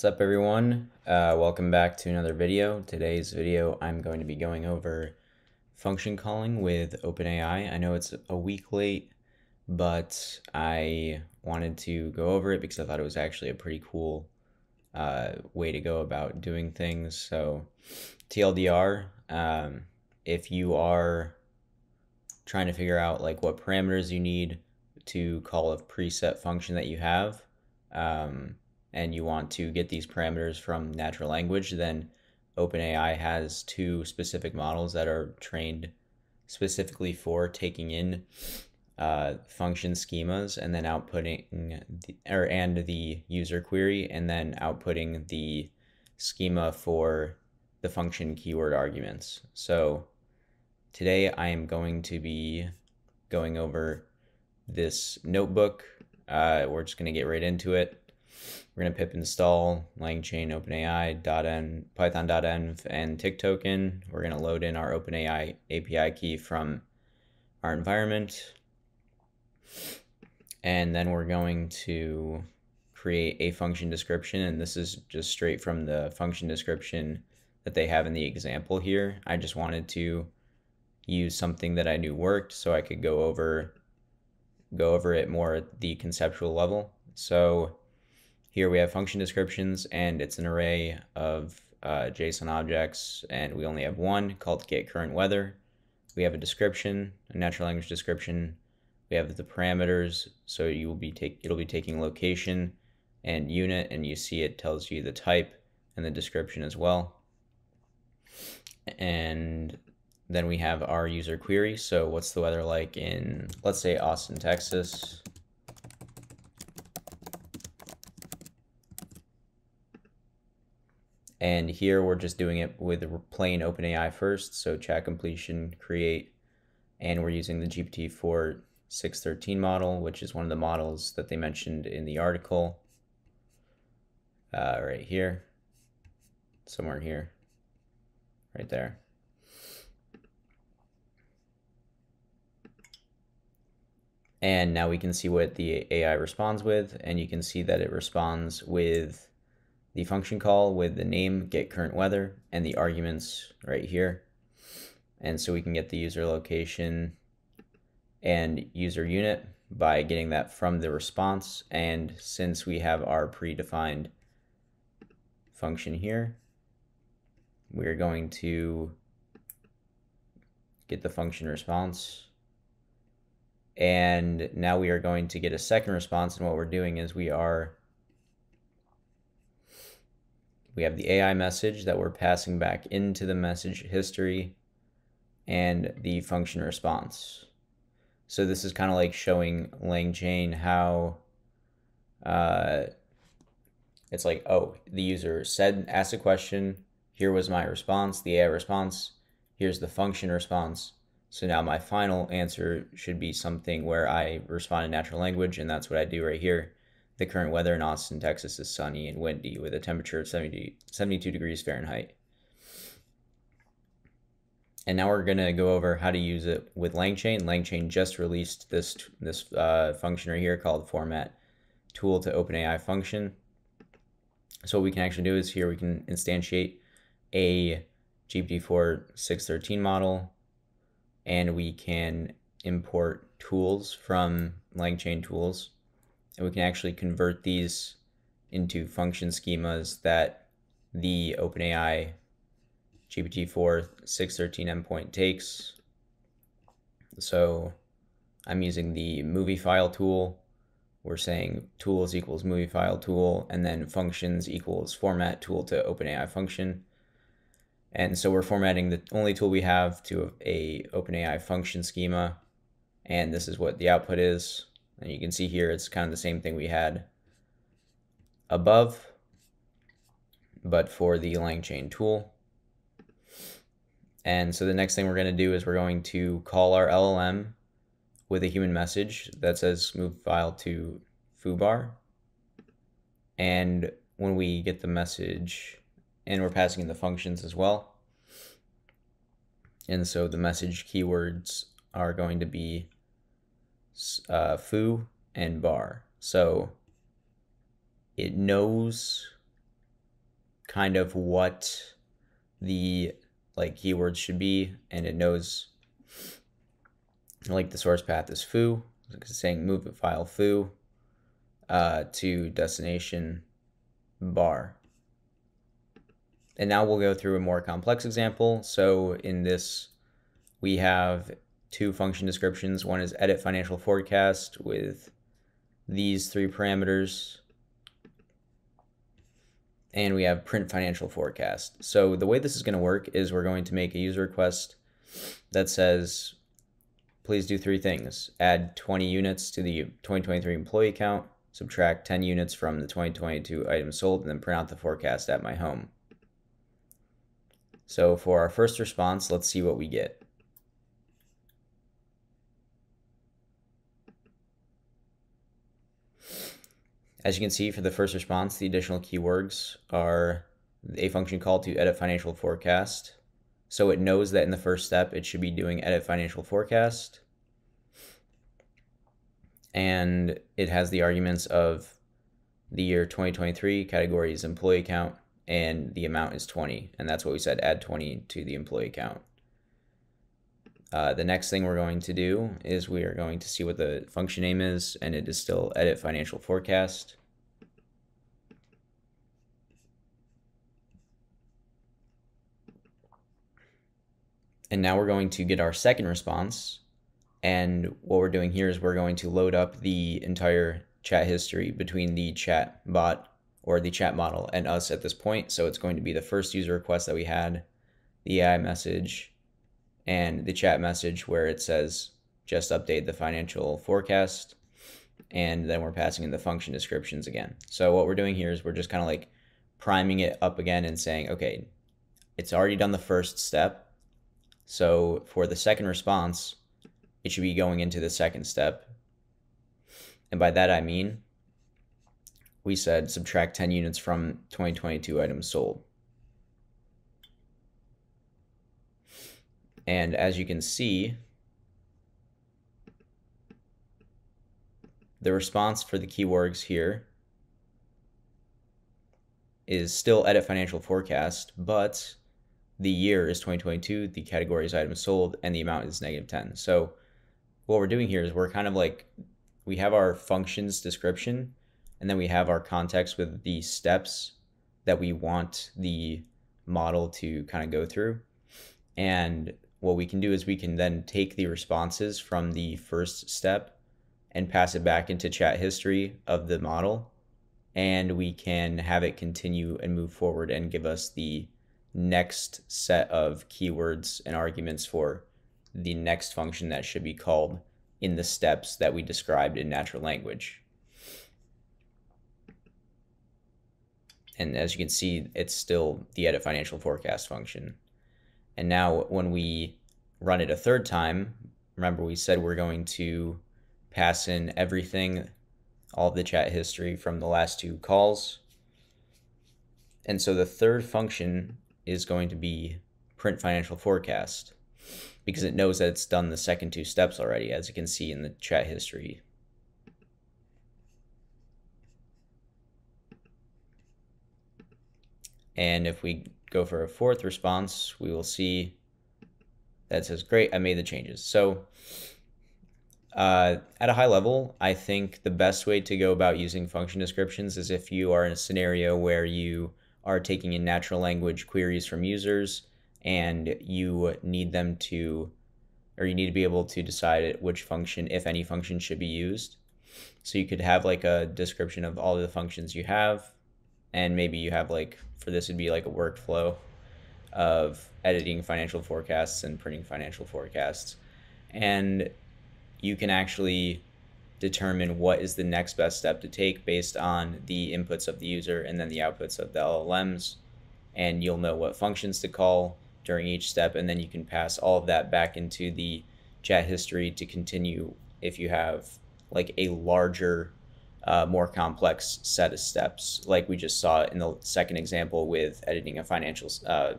What's up everyone? Uh, welcome back to another video. Today's video I'm going to be going over function calling with OpenAI. I know it's a week late, but I wanted to go over it because I thought it was actually a pretty cool uh, way to go about doing things. So TLDR, um, if you are trying to figure out like what parameters you need to call a preset function that you have, um, and you want to get these parameters from natural language, then OpenAI has two specific models that are trained specifically for taking in uh, function schemas and then outputting the, or and the user query and then outputting the schema for the function keyword arguments. So today I am going to be going over this notebook. Uh, we're just going to get right into it. We're going to pip install LangChain, OpenAI, .env, Python.env, and tiktoken. We're going to load in our OpenAI API key from our environment. And then we're going to create a function description. And this is just straight from the function description that they have in the example here. I just wanted to use something that I knew worked so I could go over go over it more at the conceptual level. So here we have function descriptions and it's an array of uh, JSON objects and we only have one called get current weather. We have a description, a natural language description. We have the parameters, so you will be take it'll be taking location and unit and you see it tells you the type and the description as well. And then we have our user query. So what's the weather like in, let's say Austin, Texas. And here we're just doing it with plain OpenAI first. So chat completion, create, and we're using the GPT-4 613 model, which is one of the models that they mentioned in the article. Uh, right here, somewhere here, right there. And now we can see what the AI responds with, and you can see that it responds with the function call with the name get current weather and the arguments right here. And so we can get the user location and user unit by getting that from the response. And since we have our predefined function here, we're going to get the function response. And now we are going to get a second response. And what we're doing is we are we have the AI message that we're passing back into the message history and the function response. So this is kind of like showing LangChain how uh, it's like, oh, the user said, asked a question, here was my response, the AI response, here's the function response. So now my final answer should be something where I respond in natural language, and that's what I do right here. The current weather in Austin, Texas is sunny and windy with a temperature of 70, 72 degrees Fahrenheit. And now we're going to go over how to use it with LangChain. LangChain just released this, this uh, function right here called format tool to OpenAI function. So what we can actually do is here we can instantiate a GPT-4 613 model and we can import tools from LangChain tools and we can actually convert these into function schemas that the OpenAI GPT-4 613 endpoint takes. So I'm using the move file tool. We're saying tools equals move file tool, and then functions equals format tool to OpenAI function. And so we're formatting the only tool we have to a OpenAI function schema. And this is what the output is. And you can see here, it's kind of the same thing we had above, but for the LangChain tool. And so the next thing we're going to do is we're going to call our LLM with a human message that says move file to foobar. And when we get the message, and we're passing in the functions as well. And so the message keywords are going to be uh, foo and bar. So it knows kind of what the like keywords should be, and it knows like the source path is foo, it's saying move a file foo uh, to destination bar. And now we'll go through a more complex example. So in this, we have two function descriptions. One is edit financial forecast with these three parameters. And we have print financial forecast. So the way this is going to work is we're going to make a user request that says, please do three things. Add 20 units to the 2023 employee count, subtract 10 units from the 2022 items sold, and then print out the forecast at my home. So for our first response, let's see what we get. As you can see for the first response, the additional keywords are a function call to edit financial forecast. So it knows that in the first step, it should be doing edit financial forecast. And it has the arguments of the year 2023 categories employee count and the amount is 20. And that's what we said, add 20 to the employee count. Uh, the next thing we're going to do is we are going to see what the function name is, and it is still edit financial forecast. And now we're going to get our second response. And what we're doing here is we're going to load up the entire chat history between the chat bot or the chat model and us at this point. So it's going to be the first user request that we had, the AI message, and the chat message where it says just update the financial forecast and then we're passing in the function descriptions again. So what we're doing here is we're just kind of like priming it up again and saying, okay, it's already done the first step. So for the second response, it should be going into the second step. And by that I mean, we said subtract 10 units from 2022 items sold. And as you can see, the response for the keywords here is still edit financial forecast, but the year is 2022, the category is items sold, and the amount is negative 10. So what we're doing here is we're kind of like, we have our functions description, and then we have our context with the steps that we want the model to kind of go through. And what we can do is we can then take the responses from the first step and pass it back into chat history of the model and we can have it continue and move forward and give us the next set of keywords and arguments for the next function that should be called in the steps that we described in natural language. And as you can see, it's still the edit financial forecast function. And now when we run it a third time, remember we said we're going to pass in everything, all of the chat history from the last two calls. And so the third function is going to be print financial forecast because it knows that it's done the second two steps already, as you can see in the chat history. And if we go for a fourth response, we will see that says, great, I made the changes. So uh, at a high level, I think the best way to go about using function descriptions is if you are in a scenario where you are taking in natural language queries from users and you need them to, or you need to be able to decide which function, if any function should be used. So you could have like a description of all the functions you have, and maybe you have like, for this would be like a workflow of editing financial forecasts and printing financial forecasts. And you can actually determine what is the next best step to take based on the inputs of the user and then the outputs of the LLMs. And you'll know what functions to call during each step. And then you can pass all of that back into the chat history to continue if you have like a larger, uh, more complex set of steps, like we just saw in the second example with editing a financial uh,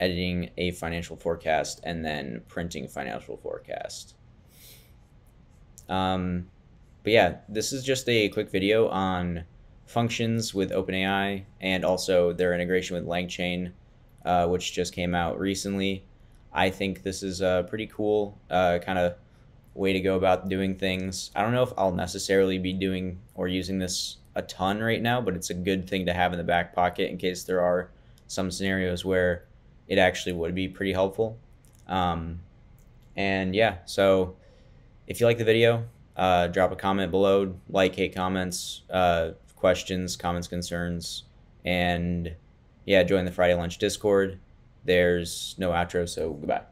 editing a financial forecast, and then printing financial forecast. Um, but yeah, this is just a quick video on functions with OpenAI and also their integration with LangChain, uh, which just came out recently. I think this is a pretty cool uh, kind of way to go about doing things. I don't know if I'll necessarily be doing or using this a ton right now, but it's a good thing to have in the back pocket in case there are some scenarios where it actually would be pretty helpful. Um, and yeah, so if you like the video, uh, drop a comment below, like, hate comments, uh, questions, comments, concerns, and yeah, join the Friday Lunch Discord. There's no outro, so goodbye.